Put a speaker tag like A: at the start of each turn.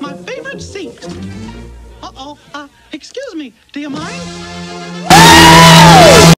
A: my favorite seat. Uh-oh. Uh, excuse me. Do you mind?